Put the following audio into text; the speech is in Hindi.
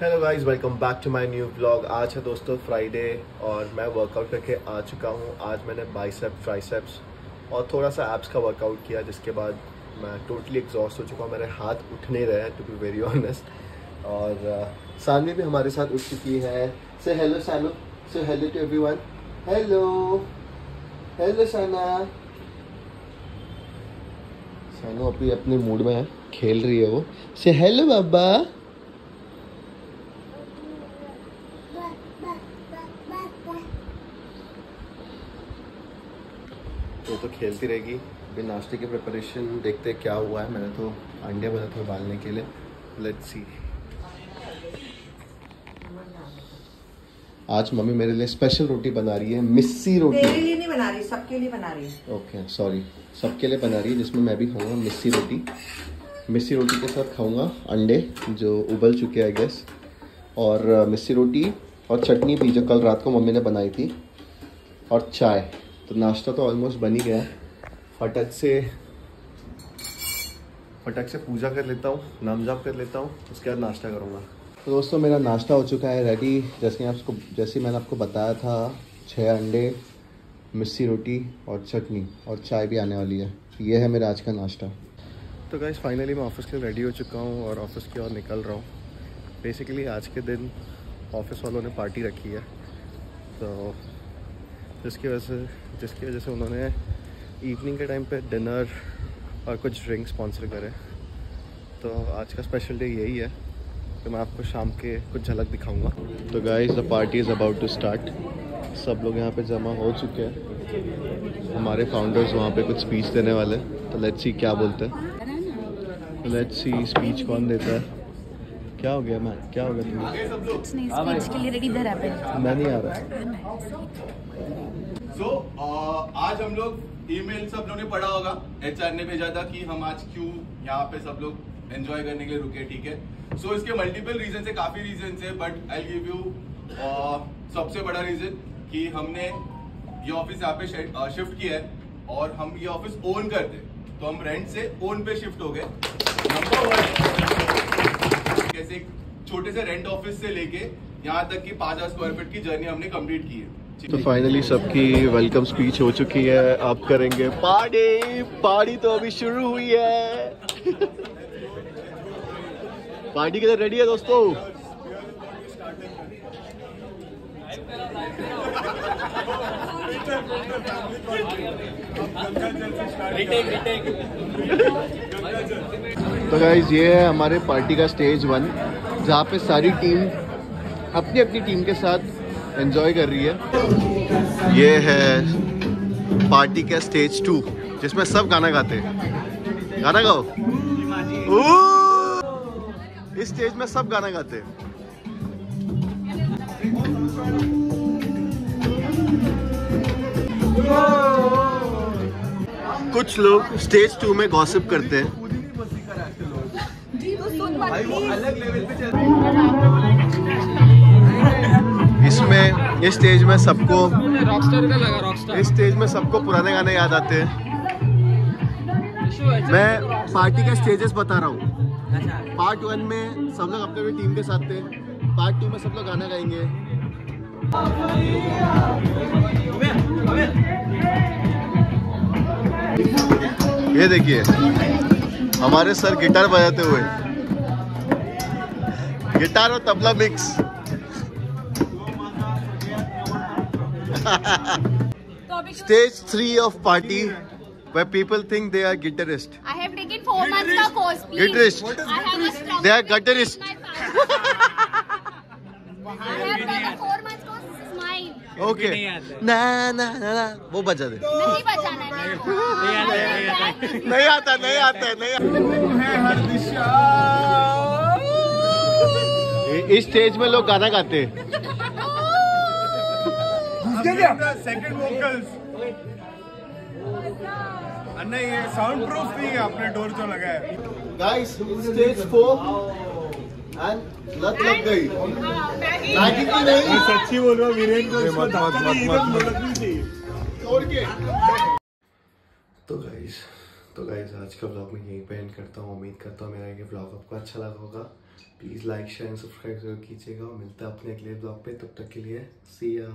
Hello guys welcome back to my new blog आज है दोस्तों फ्राइडे और मैं वर्कआउट करके आ चुका हूँ। आज मैंने बाइसेप ट्राइसेप्स और थोड़ा सा एप्स का वर्कआउट किया जिसके बाद मैं टोटली एग्जॉस्ट हो चुका हूँ। मेरे हाथ उठ नहीं रहे हैं टू बी वेरी ऑनेस्ट और uh, सानवी भी हमारे साथ उठ चुकी है। से हेलो सानू से hello to everyone hello hello Sana Sanu अभी अपने मूड में है खेल रही है वो। से हेलो बाबा तो तो खेलती रहेगी। अभी नाश्ते की प्रिपरेशन देखते हैं क्या हुआ है। मैंने तो अंडे बना थे उबालने के लिए। लेट्स सी आज मम्मी मेरे लिए स्पेशल रोटी बना रही है मिस्सी तेरे रोटी लिए नहीं बना रही सबके लिए बना रही है। ओके सॉरी सबके लिए बना रही है जिसमें मैं भी खाऊँगा मिस्सी रोटी। मिस्सी रोटी के साथ खाऊँगा अंडे जो उबल चुके हैं आई गेस और मिस्सी रोटी और चटनी भी जो कल रात को मम्मी ने बनाई थी। और चाय। तो नाश्ता तो ऑलमोस्ट बन ही गया। फटक से फटक से पूजा कर लेता हूँ नाम जाप कर लेता हूँ, उसके बाद नाश्ता करूँगा। तो दोस्तों, मेरा नाश्ता हो चुका है रेडी जैसे आपको, जैसे मैंने आपको बताया था छः अंडे, मिस्सी रोटी और चटनी और चाय भी आने वाली है। ये है मेरा आज का नाश्ता। तो गाइस फाइनली मैं ऑफ़िस के लिए रेडी हो चुका हूँ और ऑफ़िस की ओर निकल रहा हूँ। बेसिकली आज के दिन ऑफ़िस वालों ने पार्टी रखी है। तो जिसकी वजह से जिसकी वजह से उन्होंने इवनिंग के टाइम पे डिनर और कुछ ड्रिंक स्पॉन्सर करे। तो आज का स्पेशल डे यही है तो मैं आपको शाम के कुछ झलक दिखाऊँगा। तो guys the party is about to start सब लोग यहाँ पे जमा हो चुके हैं। हमारे फाउंडर्स वहाँ पे कुछ स्पीच देने वाले तो लेट्स सी क्या बोलते हैं। लेट्स सी स्पीच कौन देता है। क्या हो गया मैं? क्या हो गया तुम्हें? नहीं स्पीच के लिए रेडी इधर है मैं नहीं आ रहा। सो uh, आज हम लोग ईमेल सब लोगों ने पढ़ा होगा। एचआर ने भेजा था कि हम आज क्यों यहाँ पे सब लोग एंजॉय करने के लिए रुके ठीक है? सो so, इसके मल्टीपल रीजन है काफ़ी रीजन है बट आई गिव यू सबसे बड़ा रीजन कि हमने ये ऑफ़िस यहाँ पे शिफ्ट किया है और हम ये ऑफ़िस ओन करते। तो हम रेंट से ओन पे शिफ्ट हो गए। नंबर वन कैसे छोटे से रेंट ऑफ़िस से लेके यहाँ तक की पाँच हज़ार स्क्वायर फीट की जर्नी हमने कंप्लीट की है। तो फाइनली सबकी वेलकम स्पीच हो चुकी है। आप करेंगे पार्टी पार्टी तो अभी शुरू हुई है। पार्टी के लिए रेडी है दोस्तों? तो गाइज़ ये है हमारे पार्टी का स्टेज वन जहाँ पे सारी टीम अपनी अपनी टीम के साथ एंजॉय कर रही है। ये है पार्टी का स्टेज टू जिसमें सब गाना गाते हैं। गाना गाओ। इस स्टेज में सब गाना गाते हैं। कुछ लोग स्टेज टू में गॉसिप करते हैं। इस स्टेज में सबको इस स्टेज में सबको पुराने गाने याद आते हैं। मैं पार्टी के स्टेजेस बता रहा हूँ। पार्ट वन में सब लोग अपने अपनी टीम के साथ थे। पार्ट टू में सब लोग गाना गाएँगे। ये देखिए हमारे सर गिटार बजाते हुए। गिटार और tabla mix Stage three of party where people think they are guitarist. I have taken four guitarist. months का course. Please. Guitarist. I have a strong. They are gutterist. My. I have done four months course. This is mine. Okay. ना ना ना ना वो बजा दे नहीं बचाना है नहीं आता नहीं आता नहीं आता इस स्टेज में लोग गाना गाते हैं सेकंड वोकल्स नहीं ये साउंड प्रूफ नहीं है आपने डोर जो लगाया है। गाइस स्टेज फोर एंड लत लग गई। मैगी की नहीं। सच्ची बोल रहा वीरेन को नहीं इधर लुढ़कनी चाहिए। तोड़ के। तो गाइस तो गाइस आज का व्लॉग मैं यहीं पे एंड करता हूँ। उम्मीद करता हूँ मेरा ये व्लॉग आपको अच्छा लगा होगा। Please like share and subscribe ज़रूर कीजिएगा। और मिलता है अपने अगले ब्लॉग पे। तब तक के लिए सी या